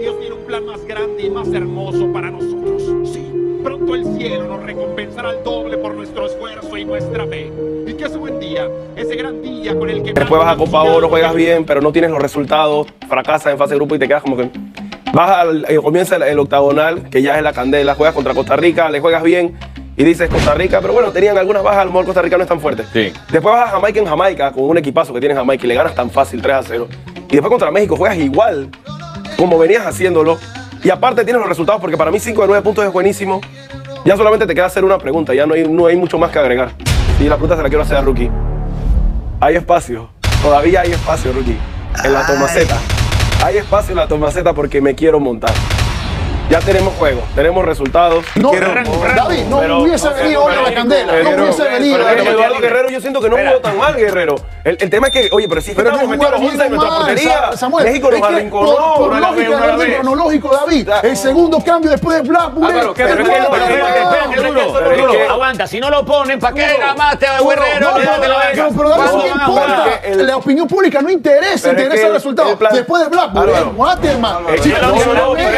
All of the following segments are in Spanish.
Dios tiene un plan más grande y más hermoso para nosotros. Sí, pronto el cielo nos recompensará al doble por nuestro esfuerzo y nuestra fe. Y que ese buen día, ese gran día con el que... Después vas a Copa Oro, juegas bien, pero no tienes los resultados, fracasas en fase de grupo y te quedas como que... Vas al, eh, comienza el, el octagonal, que ya es la candela, juegas contra Costa Rica, le juegas bien y dices Costa Rica, pero bueno, tenían algunas bajas, a lo mejor Costa Rica no es tan fuerte. Sí. Después vas a Jamaica en Jamaica, con un equipazo que tiene Jamaica y le ganas tan fácil 3 a 0. Y después contra México juegas igual, como venías haciéndolo. Y aparte tienes los resultados, porque para mí 5 de 9 puntos es buenísimo. Ya solamente te queda hacer una pregunta, ya no hay, no hay mucho más que agregar. Y la pregunta se la quiero hacer a Rookie. Hay espacio, todavía hay espacio, Rookie, en la tomaceta. Hay espacio en la tomaceta porque me quiero montar. Ya tenemos juego, tenemos resultados. No, Quiero- David, no Pero- hubiese no venido hoy a pero- la candela. pero- no hubiese pero- venido. pero la Eduardo. Guerrero, yo siento que no jugó tan mal, Guerrero. El, el tema es que, oye, pero que Pero no estamos los 11 en nuestra portería. Sa- Samuel. México nos arrinconó. Por, por lógica, vez, cronológico, David. El segundo cambio después de Pero pero Pero pero es que- aguanta, si no lo ponen, ¿para qué llamaste a Guerrero? no, pero- pero- pero David, ¿Cuándo ¿qué van a jugar? importa? La opinión pública no interesa, Pero es interesa el resultado. Después de Álvaro. es Waterman.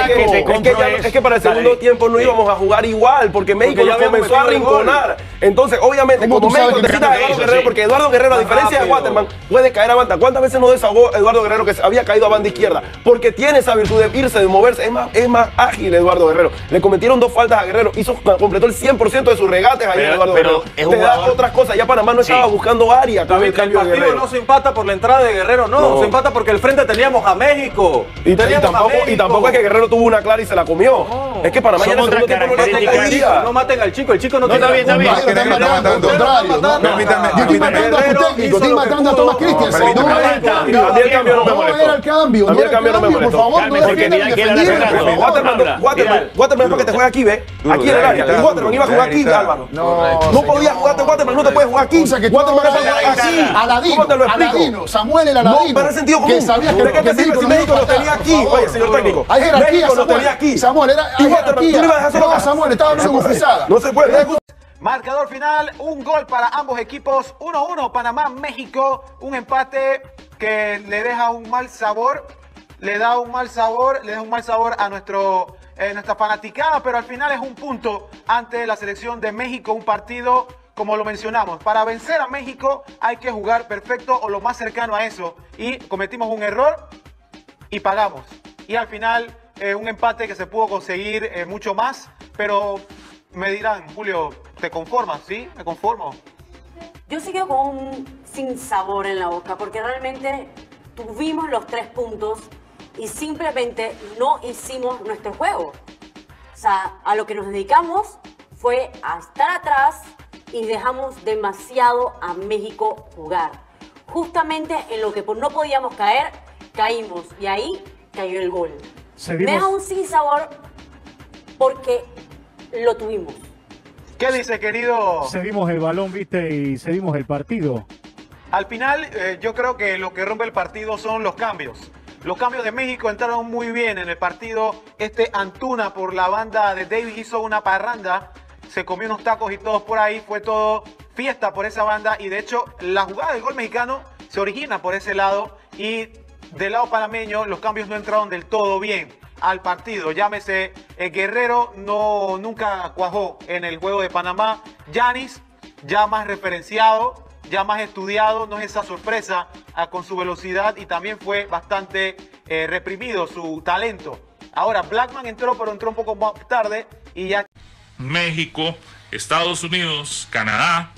Es que- te es que compro ya- es- es que para el Dale. segundo tiempo no íbamos a jugar igual, porque México ya comenzó a el arrinconar. Entonces, obviamente, ¿Cómo como México necesita a México Eduardo Guerrero, sí? porque Eduardo Guerrero, a diferencia de. Waterman, puede caer a banda. ¿Cuántas veces no desahogó Eduardo Guerrero que se había caído a banda izquierda? Porque tiene esa virtud de irse, de moverse. Es más, es más ágil Eduardo Guerrero. Le cometieron dos faltas a Guerrero. Hizo, completó el 100% de sus regates ahí Pero- Eduardo pero Guerrero. Te da otras cosas. Ya Panamá no Sí. estaba buscando área con el El cambio partido Guerrero. no se empata por la entrada de Guerrero, no, No. se empata porque al frente teníamos a México. Y, y Teníamos a tampoco, y México. tampoco es que Guerrero tuvo una clara y se la comió. Es que Panamá ya en el segundo tiempo no le. No maten al chico, el chico no, No, está bien, está bien. Matando, contrario. Está matando. no. Permítame, Yo estoy matando a tu técnico, estoy matando a Christensen. No, No era el A cambio. mí el cambio no me No era el cambio, A mí no el era el cambio no me. Por favor, no porque defiendan defendiendo. Waterman, Waterman, es para que te juegue aquí, ¿ve? Aquí en el área. Y Waterman iba a jugar aquí, Álvaro. No, No podía jugarte Waterman, no te puedes jugar aquí. O sea, que tú Waterman es para aquí. Aladino, ¿Cómo te lo explico? Aladino, Samuel el No, Aladino. pero es sentido común. Que sabía que, ¿De qué te sirve si no México a lo tenía aquí? Oye, señor técnico. Hay jerarquía, Lo Samuel. tenía aquí. Samuel, era, tú no No. Samuel, estaba hablando con. No se puede. Marcador final, un gol para ambos equipos, 1-1 Panamá-México, un empate que le deja un mal sabor, le da un mal sabor, le deja un mal sabor a nuestro, eh, nuestra fanaticada, pero al final es un punto ante la selección de México, un partido, como lo mencionamos, para vencer a México hay que jugar perfecto o lo más cercano a eso, y cometimos un error y pagamos. Y al final, eh, un empate que se pudo conseguir eh, mucho más, pero me dirán, Julio, ¿te conformas? ¿Sí? Me conformo. Yo sigo con un sin sabor en la boca porque realmente tuvimos los tres puntos y simplemente no hicimos nuestro juego. O sea, a lo que nos dedicamos fue a estar atrás y dejamos demasiado a México jugar. Justamente en lo que no podíamos caer, caímos y ahí cayó el gol. Seguimos- Me da un sin sabor porque lo tuvimos. ¿Qué dice, querido? Cedimos el balón, viste, y cedimos el partido. Al final, eh, yo creo que lo que rompe el partido son los cambios. Los cambios de México entraron muy bien en el partido. Este Antuna por la banda de Davis hizo una parranda, se comió unos tacos y todos por ahí. Fue todo fiesta por esa banda y de hecho la jugada del gol mexicano se origina por ese lado y del lado panameño los cambios no entraron del todo bien al partido. Llámese eh, Guerrero, no, nunca cuajó en el juego de Panamá. Yanis, ya más referenciado, ya más estudiado, no es esa sorpresa ah, con su velocidad y también fue bastante eh, reprimido su talento. Ahora, Blackman entró, pero entró un poco más tarde y ya México, Estados Unidos, Canadá,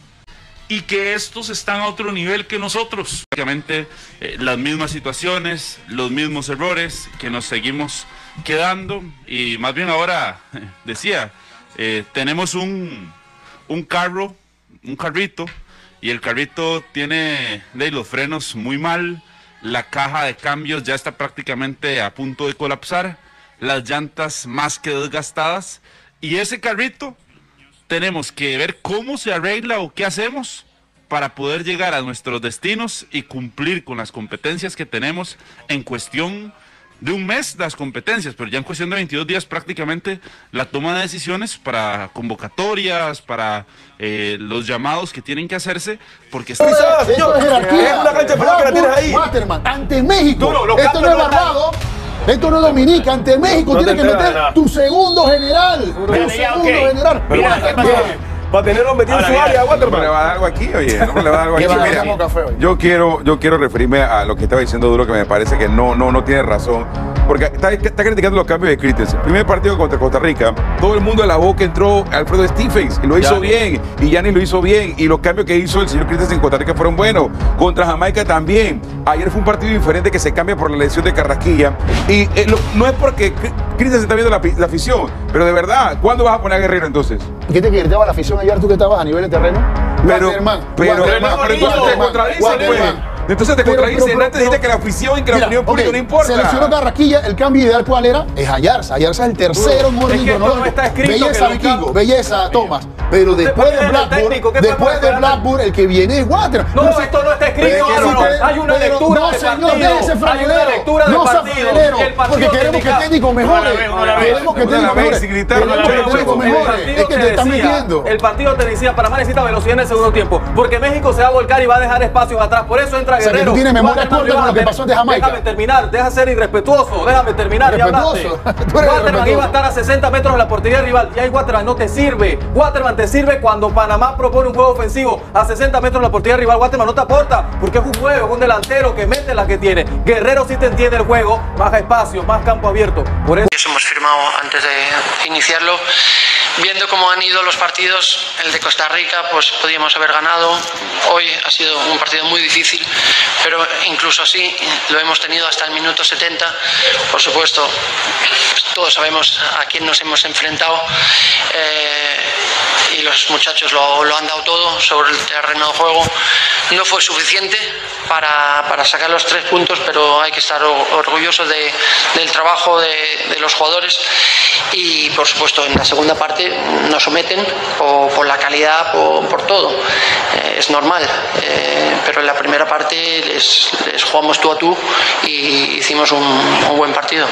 y que estos están a otro nivel que nosotros. Prácticamente eh, las mismas situaciones, los mismos errores que nos seguimos quedando y más bien ahora, decía, eh, tenemos un, un carro, un carrito, y el carrito tiene de, los frenos muy mal, la caja de cambios ya está prácticamente a punto de colapsar, las llantas más que desgastadas, y ese carrito tenemos que ver cómo se arregla o qué hacemos para poder llegar a nuestros destinos y cumplir con las competencias que tenemos en cuestión de un mes las competencias, pero ya en cuestión de 22 días prácticamente la toma de decisiones para convocatorias, para eh, los llamados que tienen que hacerse, porque está... Señor. es jerarquía. Es una cancha de que la tienes ahí. Waterman, ante México. Duro, Esto no es. Esto no es Dominica, ante México No tienes que meter nada. tu segundo general. Tu Pero segundo general. Mira, ¿qué pasó? Para tenerlo metido en su área, No le Waterman. va a dar algo aquí, oye, no le va a dar algo aquí. ¿Qué va a Mira, hacer con café hoy? yo quiero, yo quiero referirme a lo que estaba diciendo Duro, que me parece que no, no, no tiene razón. Porque está, está criticando los cambios de Christensen. Primer partido contra Costa Rica, todo el mundo de la boca entró Alfredo Stephens y lo hizo bien. Y Yanni lo hizo bien. Y los cambios que hizo el señor Christensen en Costa Rica fueron buenos. Contra Jamaica también. Ayer fue un partido diferente que se cambia por la lesión de Carrasquilla. Y eh, lo- no es porque Cri- Christensen está viendo la, afición, pero de verdad, ¿cuándo vas a poner a Guerrero entonces? ¿Qué te gritaba la afición ayer tú que estabas a nivel de terreno? Pero, Waterman, pero, Waterman, pero entonces te Waterman. pues. Entonces te contradicen. Antes dijiste que la afición y que la opinión pública no importa. Seleccionó Carraquilla, el cambio ideal cuál era? Es Ayarza. Ayarza es el tercero está escrito que Belleza Vikingo, belleza Thomas. Pero después de Blackburn, técnico, ¿qué después de? Blackburn, el que viene es Waterman. No, esto no está escrito, Hay una lectura no, señor, déjese Hay una franelero. lectura del no sea partido. franelero, porque queremos que el técnico mejore. Queremos que el técnico mejore. Es que te están mintiendo. El partido te decía, Panamá necesita velocidad en el segundo tiempo, porque México se va a volcar y va a dejar espacios atrás. Por eso entra O sea, que Guerrero. tú tienes memoria corta con lo que déjame- pasó ante Jamaica. Déjame terminar, deja ser irrespetuoso, déjame terminar. ya hablaste. Irrespetuoso. Waterman iba a estar a 60 metros de la portería rival y ahí Waterman no te sirve. Waterman te sirve cuando Panamá propone un juego ofensivo a 60 metros de la portería rival. Waterman no te aporta porque es un juego, es un delantero que mete la que tiene. Guerrero sí te entiende el juego, más espacio, más campo abierto. Por eso Eso hemos firmado antes de iniciarlo. Viendo cómo han ido los partidos, el de Costa Rica, pues podíamos haber ganado. Hoy ha sido un partido muy difícil, pero incluso así lo hemos tenido hasta el minuto 70. Por supuesto, todos sabemos a quién nos hemos enfrentado eh, y los muchachos lo, han dado todo sobre el terreno de juego. No fue suficiente para, para sacar los tres puntos, pero hay que estar o- orgullosos de- del trabajo de los jugadores y por supuesto en la segunda parte nos someten por, por la calidad, por, por todo. Eh, es normal, eh, pero en la primera parte les, les jugamos tú a tú y hicimos un, un buen partido.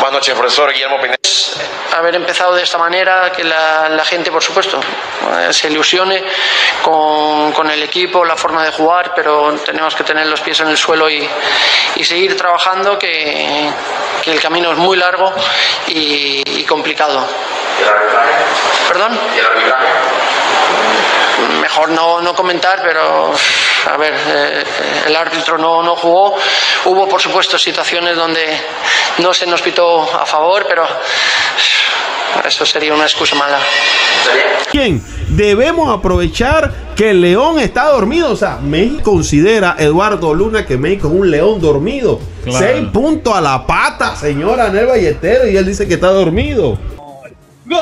Buenas noches, profesor Guillermo Pineda. haber empezado de esta manera, que la, la gente, por supuesto, eh, se ilusione con, con el equipo, la forma de jugar, pero tenemos que tener los pies en el suelo y, y seguir trabajando, que, que el camino es muy largo y, y complicado. ¿Perdón? Mejor no, no comentar, pero a ver, eh, el árbitro no, no jugó. Hubo, por supuesto, situaciones donde no se nos pitó a favor, pero eso sería una excusa mala. Bien, debemos aprovechar que el león está dormido. O sea, México considera, Eduardo Luna, que México es un león dormido. Claro. Seis puntos a la pata, señora Anel Balletero, y él dice que está dormido. ¡Gol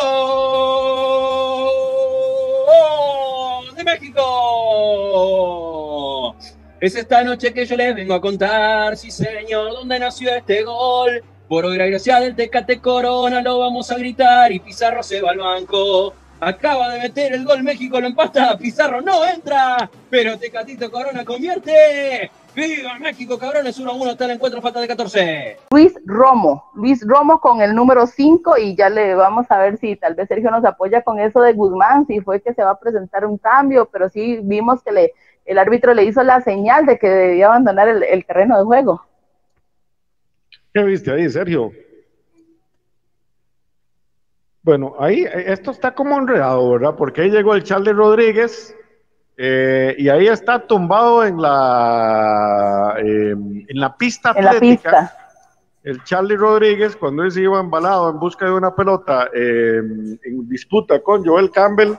de México! Es esta noche que yo les vengo a contar, sí señor, dónde nació este gol. Por obra y gracia del Tecate Corona lo vamos a gritar y Pizarro se va al banco. Acaba de meter el gol, México lo empata, Pizarro no entra, pero Tecatito Corona convierte. ¡Viva México, cabrones! 1-1 está el encuentro, falta de 14. Luis Romo, Luis Romo con el número 5 y ya le vamos a ver si tal vez Sergio nos apoya con eso de Guzmán, si fue que se va a presentar un cambio, pero sí vimos que le, el árbitro le hizo la señal de que debía abandonar el, el terreno de juego. ¿Qué viste ahí, Sergio? Bueno, ahí eh, esto está como enredado, ¿verdad? Porque ahí llegó el Charlie Rodríguez eh, y ahí está tumbado en la eh, en la pista En la atlética. pista. El Charlie Rodríguez, cuando él se iba embalado en busca de una pelota eh, en disputa con Joel Campbell,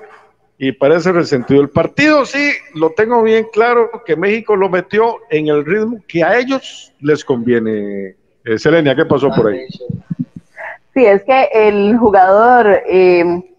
y parece resentido. El partido sí, lo tengo bien claro, que México lo metió en el ritmo que a ellos les conviene. Eh, Selenia, ¿qué pasó por ahí? Sí, es que el jugador eh,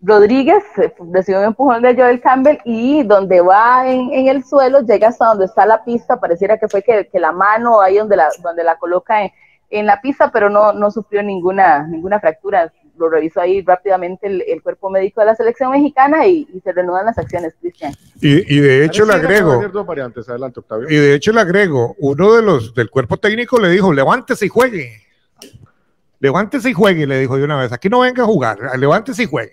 Rodríguez eh, recibió un empujón de Joel Campbell y donde va en, en el suelo llega hasta donde está la pista, pareciera que fue que, que la mano ahí donde la, donde la coloca en, en la pista, pero no, no sufrió ninguna, ninguna fractura. Lo revisó ahí rápidamente el, el cuerpo médico de la selección mexicana y, y se reanudan las acciones, Cristian. Y, y de hecho le agrego, venir dos variantes. Adelante, Octavio. y de hecho le agrego, uno de los del cuerpo técnico le dijo, levántese y juegue. Levántese y juegue, le dijo de una vez. Aquí no venga a jugar, levántese y juegue.